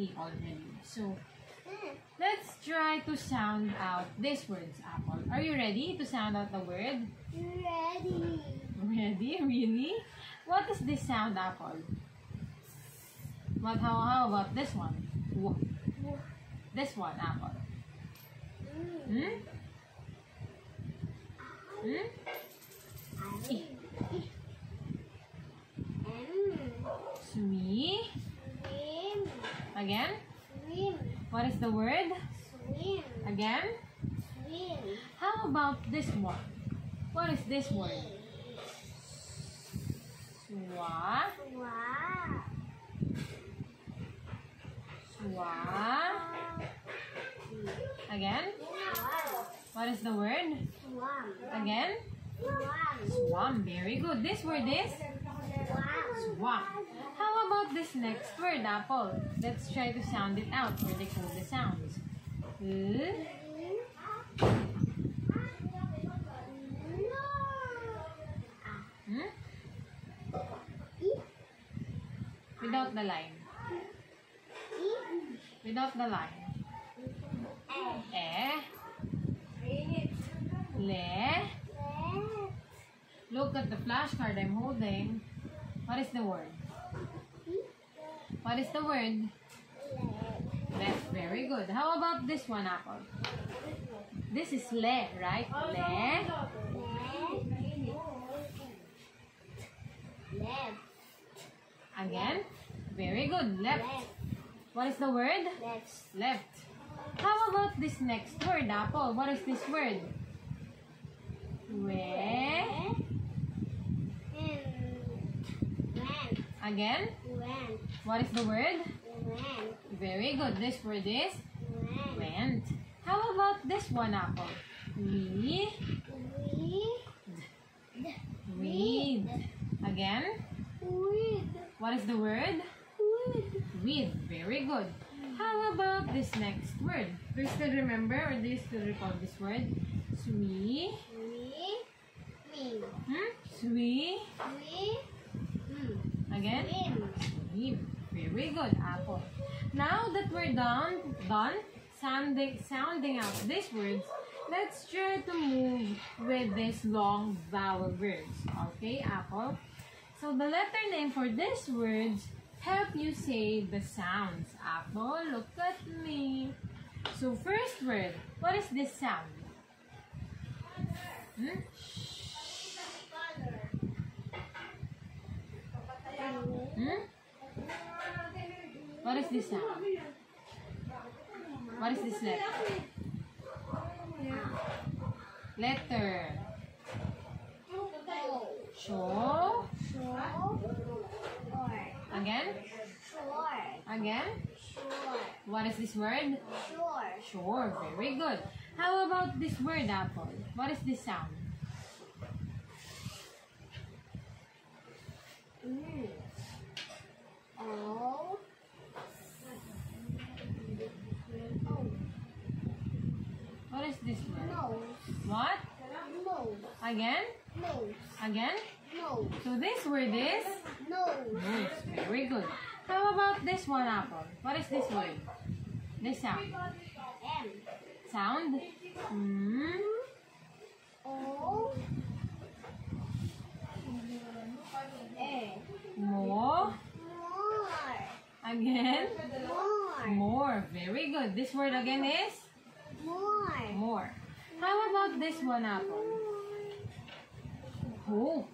80 already. So let's try to sound out these words, Apple. Are you ready to sound out the word? Ready. Ready? Really? What is this sound, Apple? What? How, how about this one? This one, Apple. Hmm? Hmm? E. Again? Swim. What is the word? Swim. Again? Swim. How about this one? What is this word? Swa. Wow. Swa. Again? What is the word? Swam. Again? Swam. Swam. Very good. This word is Swam. How about this next word, Apple? Let's try to sound it out or decode the sounds. Uh, hmm? Without the line. Without the line. Eh. Le. Look at the flashcard I'm holding. What is the word? What is the word? Left. Very good. How about this one, Apple? This is le, right? Le. Left. Again. Very good. Left. Left. What is the word? Left. Left. How about this next word, Apple? What is this word? Where? Went. Again. Went. What is the word? Went. Very good. This word is Went. went. How about this one, Apple? We We. read. Again. Read. What is the word? Read. Read. Very good. How about this next word? Do you still remember or do you still recall this word? Swe. We. Me. Hmm? Swe. We. Again. Very good, Apple. Now that we're done, done sounding, sounding out these words, let's try to move with these long vowel words. Okay, Apple? So the letter name for these words help you say the sounds. Apple, look at me. So first word, what is this sound? Hmm? Hmm? What is this sound? What is this letter? Letter. Shore. Again. Again. What is this word? Shore. Sure. Very good. How about this word, apple? What is this sound? Mm. Oh. Oh. What is this word? Nose. What? Nose. Again? Nose. Again? Nose. So this word is Nose. nose. Very good. How about this one, apple? What is this word? This sound. M. Sound? Mm. O. A. More. More. Again. More. More. Very good. This word again is More. more. How about this one, apple? Hope.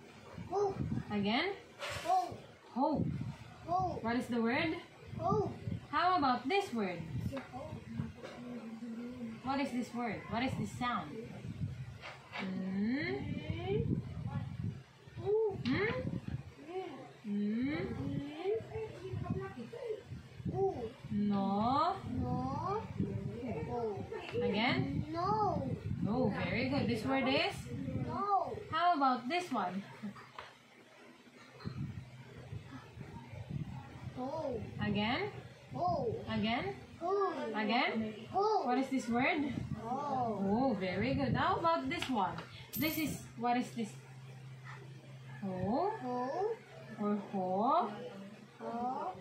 Hope. Again. Hope. Hope. Hope. What is the word? Hope. How about this word? What is this word? What is this sound? Mm. Mm. Mm. No. No. Again. No. No. Very good. This word is. How about this one? Oh. Again? Oh. Again? Oh. Again? Oh. What is this word? Oh. Oh, very good. How about this one? This is, what is this? Ho? Oh. Or ho? Ho.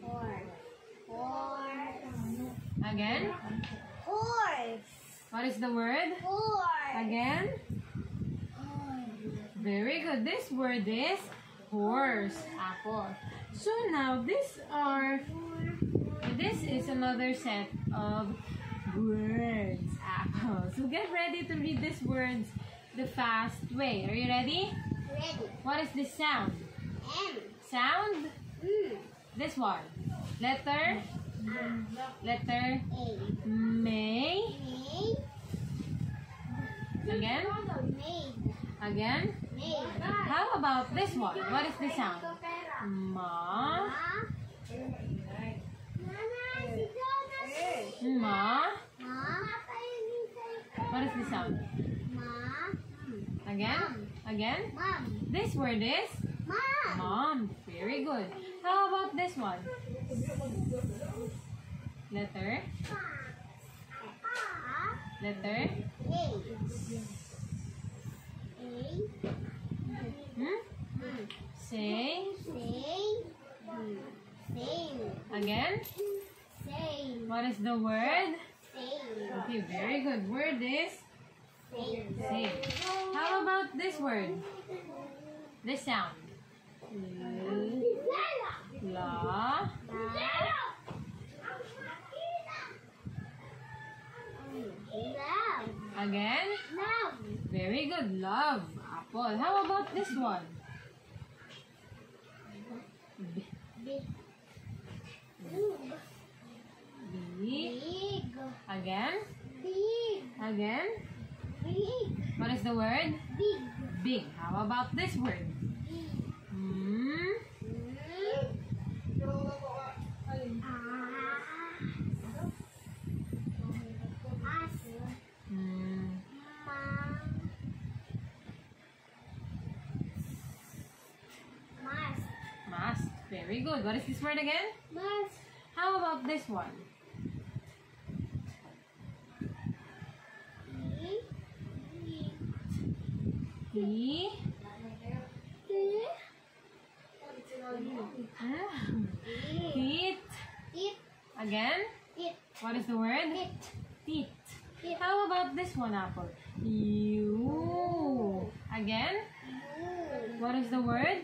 Horse. Again? Horse. What is the word? Horse. Again? Very good. This word is horse. Apple. So now these are this is another set of words. Apple. So get ready to read these words the fast way. Are you ready? Ready. What is this sound? M. Sound? Mm. This one. Letter? A. Letter A. may. Made. Again? Made. Again? How about this one? What is the sound? Ma. Ma. What is the sound? Ma. Again? Again? Mom. This word is Mom. mom. Very good. How about this one? Letter? Letter? Hmm? Say. say Again? What is the word? Say. Okay, very good. Word is say. How about this word? This sound. La. Again? Very good. Love. Apple. How about this one? B. B. Again? Big. Again? Big. What is the word? Big. Big. How about this word? Hmm. Hmm. Very good. What is this word again? How about this one? He. Hmm. Teeth. Again? What is the word? Teeth. How about this one, Apple? You. Again? What is the word?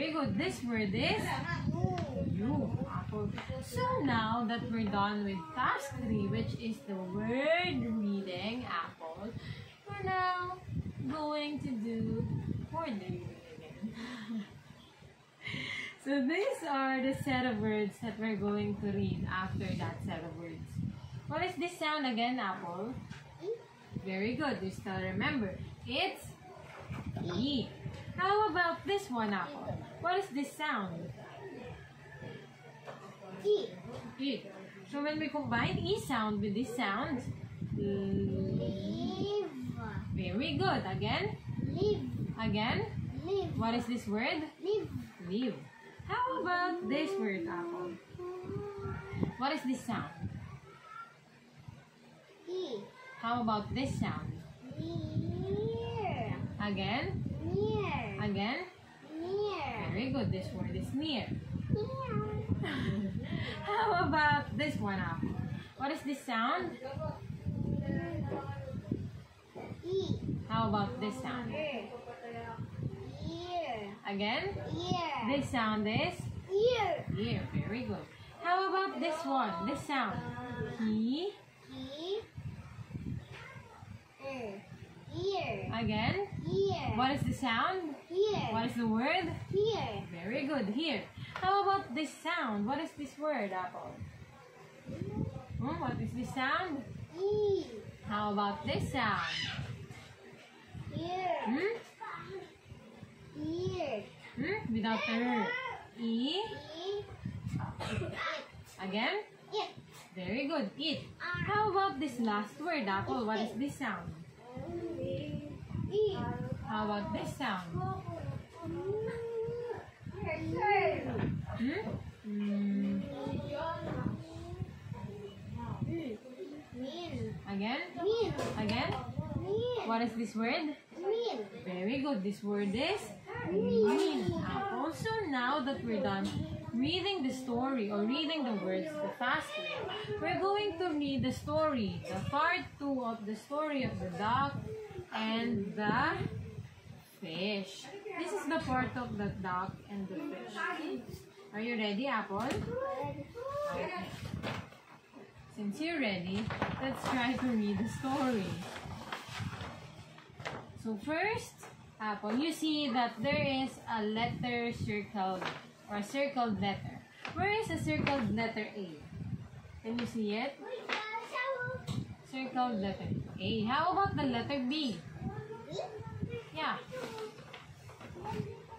Very good. This word is you. Apple. So now that we're done with task 3, which is the word reading, Apple, we're now going to do word reading again. so these are the set of words that we're going to read after that set of words. What is this sound again, Apple? Very good. You still remember. It's E. How about this one, Apple? What is this sound? E. E. So when we combine E sound with this sound, l- very good. Again, Live. again. Live. What is this word? Live. Live. How about this word, Apple? What is this sound? E. How about this sound? Near. Again, Near. again. Very good. This word is near. How about this one, Apple? What is this sound? E. How about this sound? Ear. Again, Ear. this sound is ear. Ear. Very good. How about this one? This sound. He. Mm. Again. What is the sound? Here. What is the word? Here. Very good. Here. How about this sound? What is this word, Apple? Hmm, what is this sound? E. How about this sound? Hmm? Hmm? Without the R. E. Again? Very good. Eat. How about this last word, Apple? What is this sound? How about this sound? Hmm? Mm, again? Again? What is this word? Very good. This word is. Apple. Now that we're done reading the story or reading the words the fast way, we're going to read the story, the part two of the story of the duck and the fish. This is the part of the duck and the fish. Are you ready, Apple? Okay. Since you're ready, let's try to read the story. So first, Apple, you see that there is a letter circled or a circled letter. Where is the circled letter A? Can you see it? Circled letter A. How about the letter B? Yeah.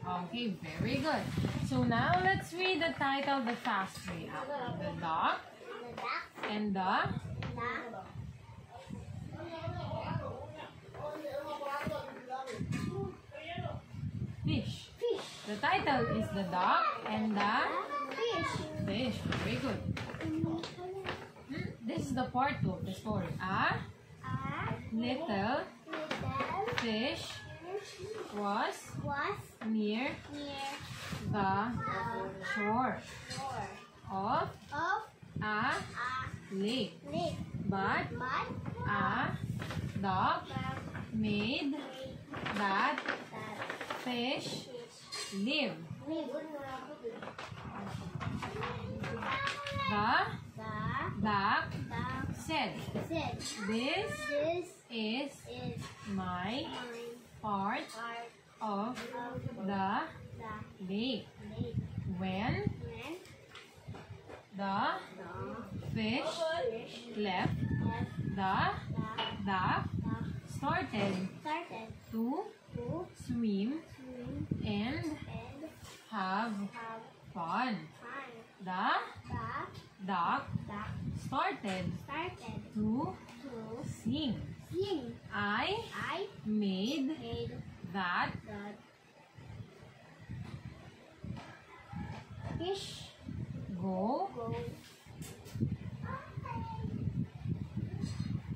Okay, very good. So now let's read the title the fast way. Apple. The dog and the fish. The title is the dog and the fish. fish. Very good. Hmm, This is the part of the story. A A little fish. Was. Near. The shore. Of. A lake. But a dog made that fish live. The duck said, this is is my my part part of of the the lake. lake." When When the the fish fish left, left the the duck started started to to swim swim and and have have fun. fun. The The duck duck started started to to sing. I I made made that the fish go go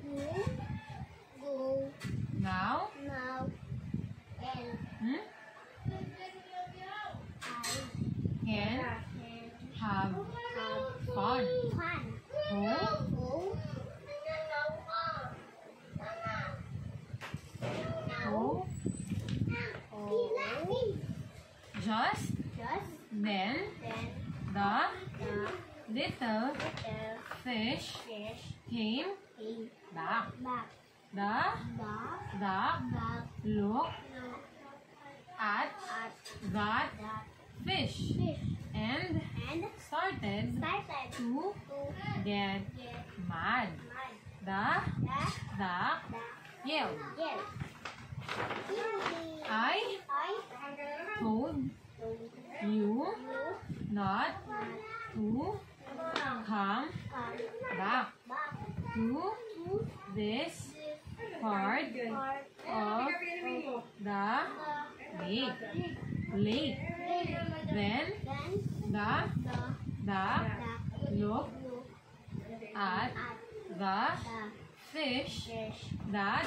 go go now. now and Hmm? Can can have have fun. fun. Go go oh, just just then then the the little? Little? Fish? Fish? Came came back. back. The The looked looked at? At. That the fish? Fish. And? And? Started started. to to get get mad. mad. The The duck duck yelled. yelled. I? Told you? Not? To come back. To this part of the lake. lake. Then the the looked at the fish that that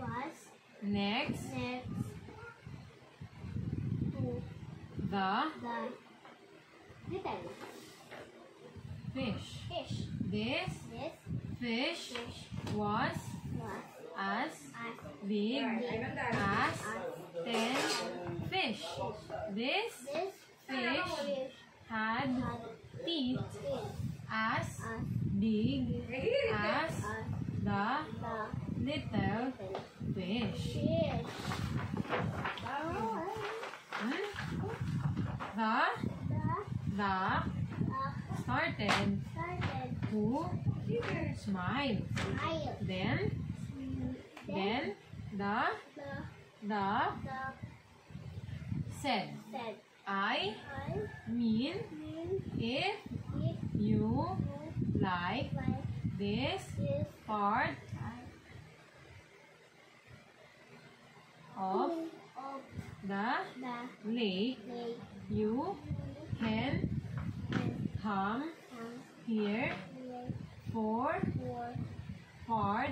was next next to the the fish. fish. This. This. Fish smile. smile. Then, then the the duck said, said, I I mean mean if if you like like this this part of of the the lake, lake you can come come here for for part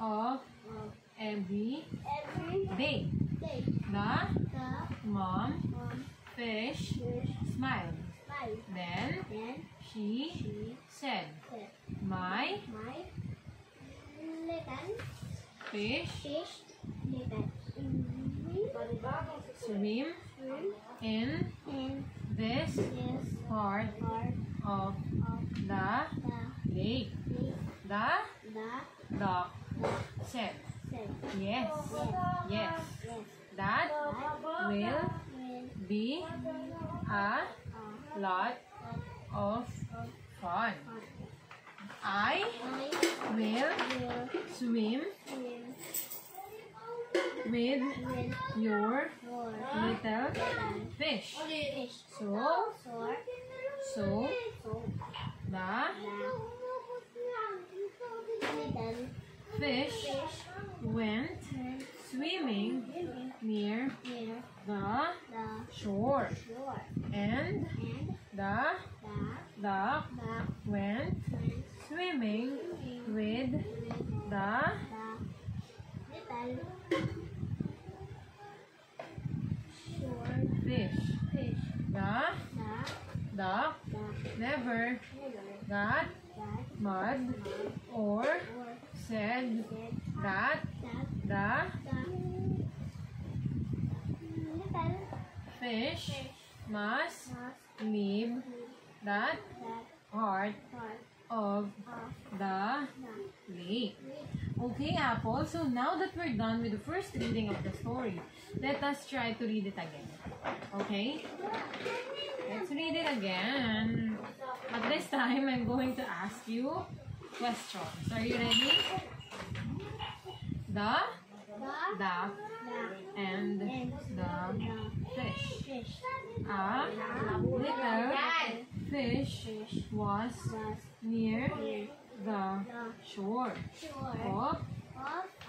of of every every day. day. The The mom mom fish fish smiled. smiled. Then Then she she said, said, My My little fish fish little swim swim in in this this part part of of the the Lake. The? The. Dog. Shed. Yes. Yes. That will be a lot of fun. I will swim with your little fish. So, so, the fish went swimming near the shore, and the duck went swimming with the fish. The duck never got mud or said that the fish must leave that part of the lake. Okay, Apple. So now that we're done with the first reading of the story, let us try to read it again. Okay? Let's read it again. But this time, I'm going to ask you questions. Are you ready? The The duck and and the the fish. fish. A little fish was near the the shore of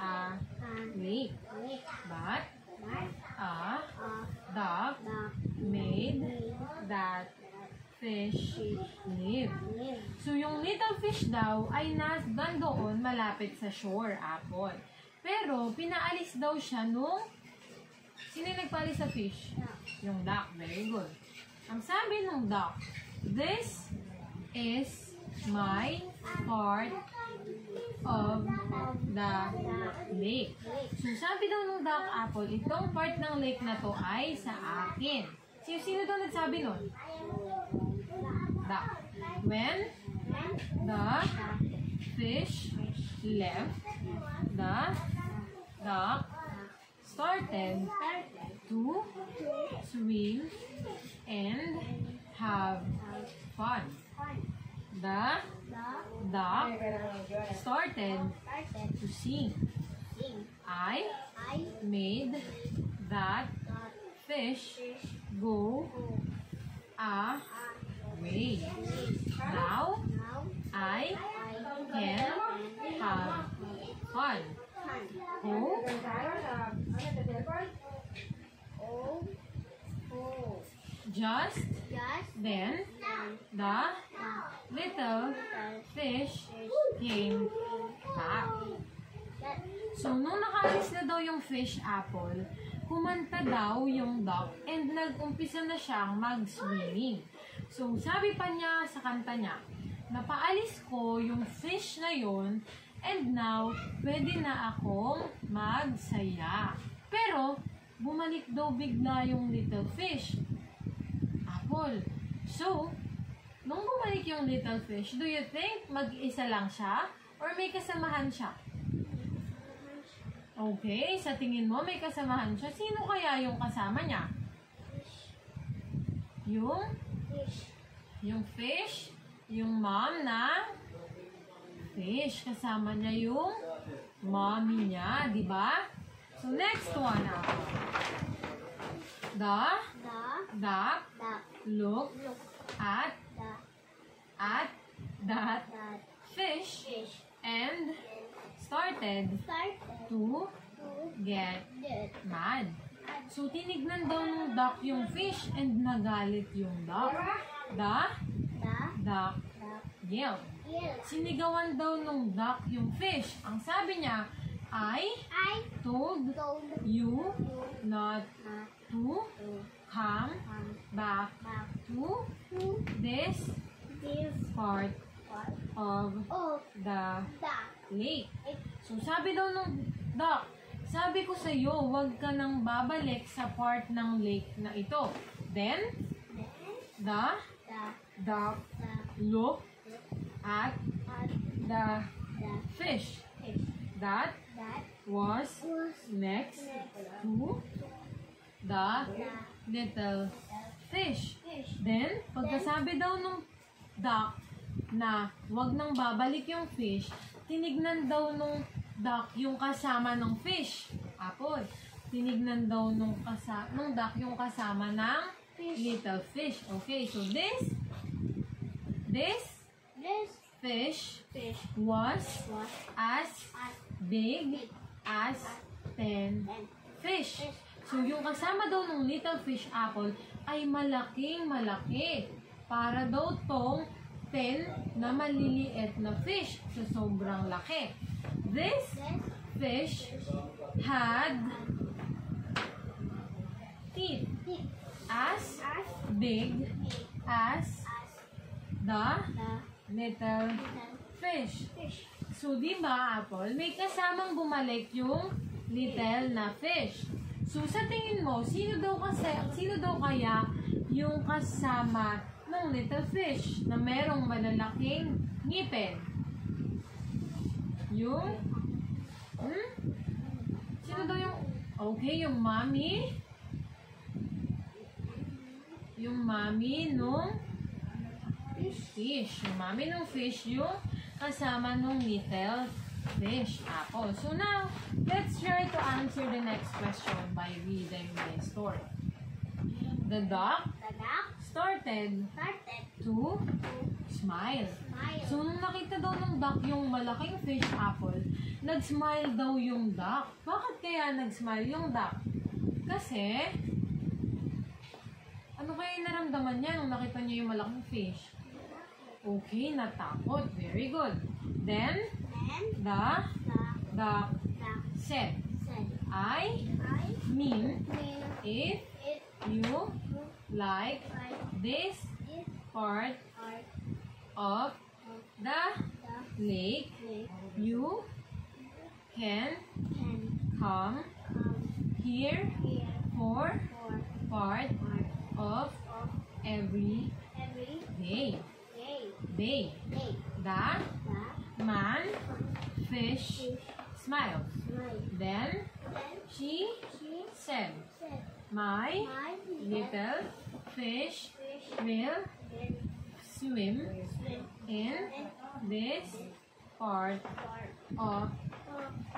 a lake. But a made made that fish live. So, yung little fish daw ay nas doon malapit sa shore, Apple. Pero, pinaalis daw siya nung... Sino yung nagpaalis sa fish? Yung duck. Very good. Ang sabi ng duck, this is my part of the lake. So, sabi daw ng duck apple, itong part ng lake na to ay sa akin. Sino, sino daw nagsabi nun? Duck. When the fish left, the duck started to swim and have fun. The duck started to sing. I made that fish go away. Now I can have fun. Who just then the little fish came back. So, nung nakaalis na daw yung fish apple, kumanta daw yung duck and nag-umpisa na siyang mag-swimming. So, sabi pa niya sa kanta niya, napaalis ko yung fish na yon and now, pwede na akong magsaya. Pero, bumalik daw bigla yung little fish. Apple. So, nung bumalik yung little fish, do you think mag-isa lang siya or may kasamahan siya? Okay, sa tingin mo may kasamahan siya. Sino kaya yung kasama niya? Yung yung fish, yung mom na fish. Kasama niya yung mommy niya, di ba? So, next one ako. The? Duck look at at that fish and started to get mad. So, tinignan daw ng duck yung fish and nagalit yung duck. The duck yelled. Sinigawan daw ng duck yung fish. Ang sabi niya, I I told told you you not not to to come come back back to to this this part part of of the the lake. lake. So, sabi daw nung duck, sabi ko sa iyo, huwag ka nang babalik sa part ng lake na ito. Then, the the looked at the fish that that was next to the little fish. fish. Then, pagkasabi daw nung duck na wag nang babalik yung fish, tinignan daw nung duck yung kasama ng fish. Apple. Tinignan daw nung, kasa nung duck yung kasama ng Fish. little fish. Okay, so this, this This fish fish was was as at big as 10 and fish. So, yung kasama daw ng little fish apple ay malaking malaki. Para daw tong 10 na maliliit na fish. So, sobrang laki. This fish had teeth as big as the little fish. So, di ba, Apple, may kasamang bumalik yung little na fish. So, sa tingin mo, sino daw kasi, sino daw kaya yung kasama ng little fish na merong malalaking ngipin? Yung, hmm? Sino daw yung, okay, yung mommy? Yung mommy nung fish. Yung mami ng fish yung kasama nung little fish apple. So now, let's try to answer the next question by reading the story. The duck The duck started started to smile. smile. So, nung nakita daw ng duck yung malaking fish apple, nag-smile daw yung duck. Bakit kaya nag-smile yung duck? Kasi, ano kaya naramdaman niya nung nakita niya yung malaking fish? Okay, natakot. Very good. Then, Then the the duck duck said, said, I I mean, will if eat you like like this part of the lake, you can come here for part of every day. day. The man fish smiled. Then she said, My little fish will swim in this part of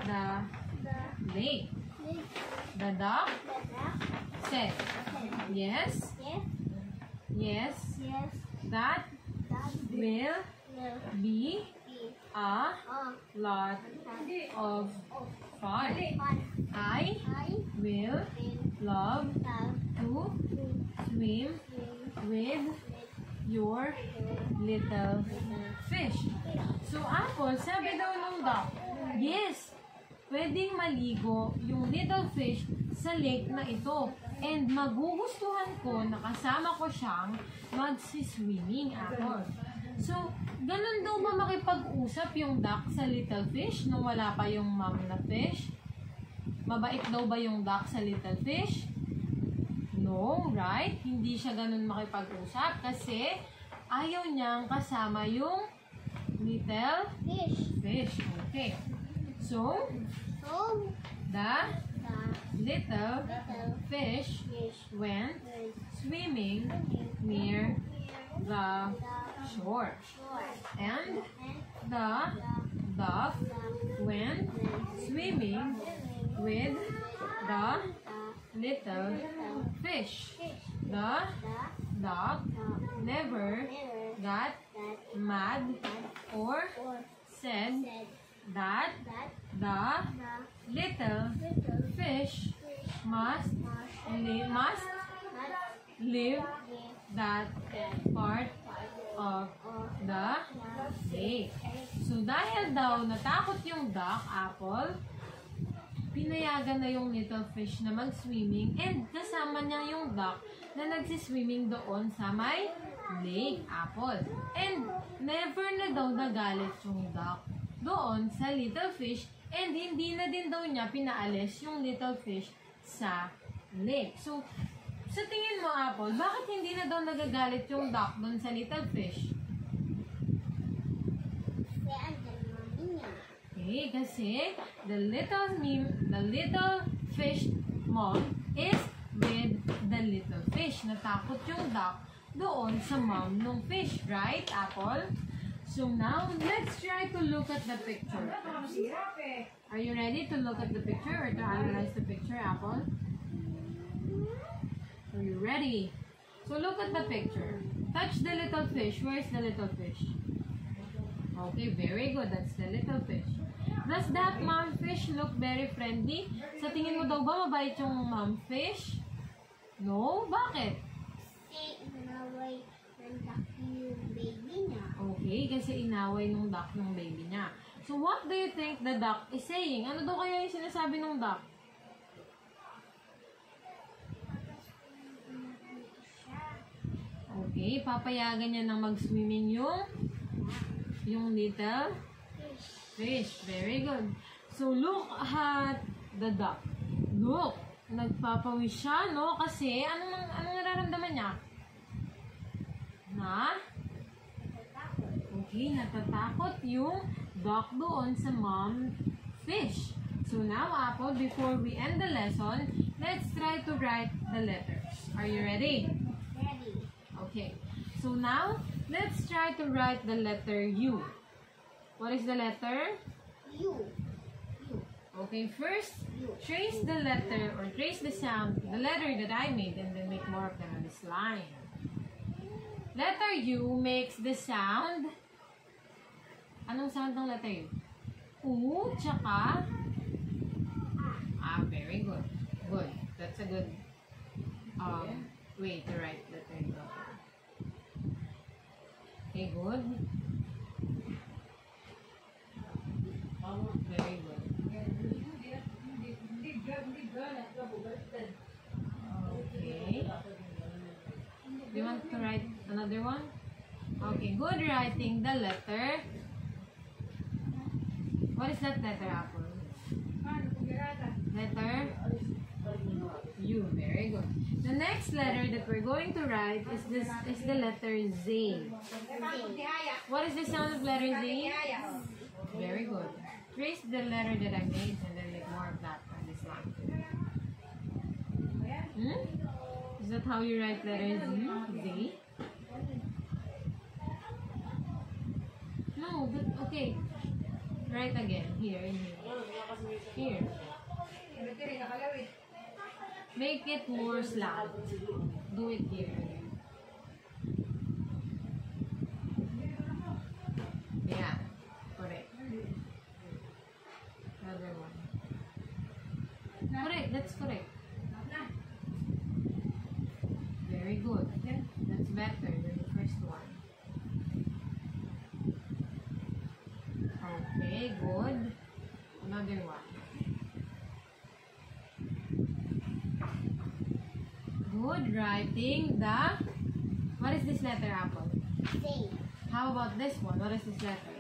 the lake. The duck said, yes, yes, that will be a lot of fun. I will love to swim with your little fish. So, Apple, sabi daw nung duck, yes, pwedeng maligo yung little fish sa lake na ito. And magugustuhan ko na kasama ko siyang magsiswimming, Apple. So, ganun daw ba makipag-usap yung duck sa little fish nung wala pa yung mom na fish? Mabait daw ba yung duck sa little fish? No, right? Hindi siya ganun makipag-usap kasi ayaw niyang kasama yung little fish. fish. Okay. So, So, the the little little fish fish went swimming swim near the shore. And the duck went swimming swim with the little fish. The dog never got mad or said that the little fish must must live that part of the day. So dahil daw natakot yung duck, apple, pinayagan na yung little fish na mag-swimming and kasama niya yung duck na nagsiswimming doon sa may lake, apple. And never na daw nagalit yung duck doon sa little fish and hindi na din daw niya pinaalis yung little fish sa lake. So, sa tingin mo, Apple, bakit hindi na daw nagagalit yung duck doon sa little fish? Kaya andyan mami niya. Okay, kasi the little meme, the little fish mom is with the little fish. Natakot yung duck doon sa mom ng fish, right, Apple? So now, let's try to look at the picture. Are you ready to look at the picture or to analyze the picture, Apple? Are you ready? So look at the picture. Touch the little fish. Where's the little fish? Okay, very good. That's the little fish. Does that mom fish look very friendly? Sa tingin mo daw ba mabait yung mom fish? No? Bakit? Kasi inaway ng ducky yung baby niya. Okay, kasi inaway ng duck ng baby niya. So what do you think the duck is saying? Ano daw kaya yung sinasabi ng duck? Okay, papayagan niya na mag-swimming yung yung little fish. Very good. So, look at the duck. Look, nagpapawis siya, no? Kasi, anong, anong nararamdaman niya? Na? Okay, natatakot yung duck doon sa mom fish. So now, Apple, before we end the lesson, let's try to write the letters. Are you ready? Ready. Okay. So now, let's try to write the letter U. What is the letter? You. Okay, first, trace the letter or trace the sound, the letter that I made, and then make more of them on this line. Letter U makes the sound. Anong sound ng letter U? U, tsaka Ah, very good. Good. That's a good um, way to write letter U. Okay, good. Okay. Do you want to write another one? Okay, good writing the letter. What is that letter, Apple? Letter U. Very good. The next letter that we're going to write is this is the letter Z. What is the sound of letter Z? Very good. Trace the letter that I made and then make more of that on this line. Hmm? Is that how you write letter Z? Z? No, but okay. Write again. Here, in here. Here. Make it more slant. Do it here. Yeah. Correct. Another one. Correct. That's correct. Very good. Okay. That's better than the first one. Okay, good. Another one. Good writing the. What is this letter, Apple? Say. How about this one? What is this letter?